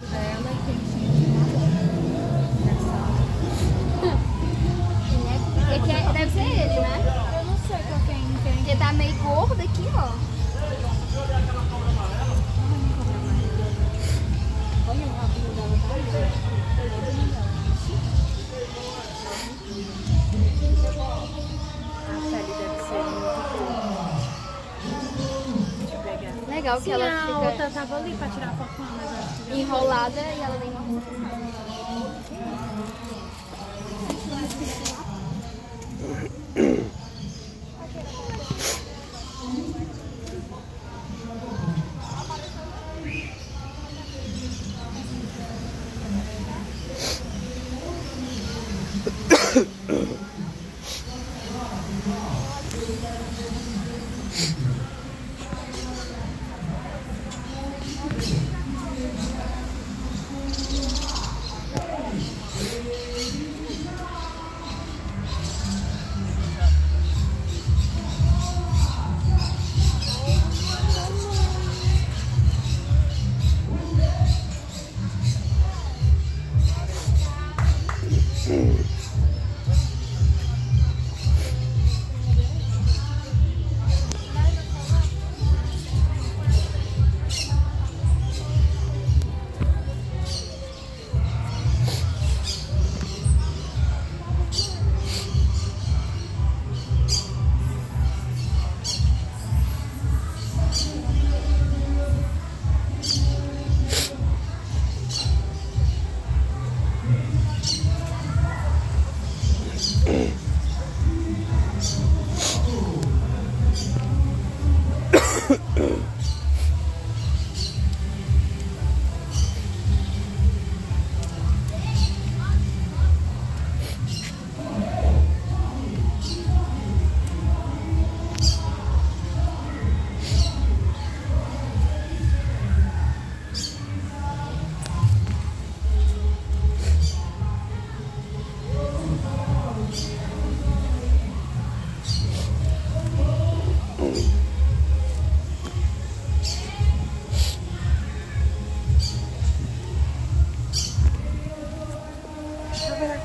Ele é- ele é- deve ser ele, né? Eu não sei qual quem quem. Porque tá meio gordo aqui, ó. Olha o rabinho dela, tá. A pele deve ser muito boa. Deixa eu pegar. Legal que Sim, ela a fica outra tava ali pra tirar foto enrolada e ela nem morre.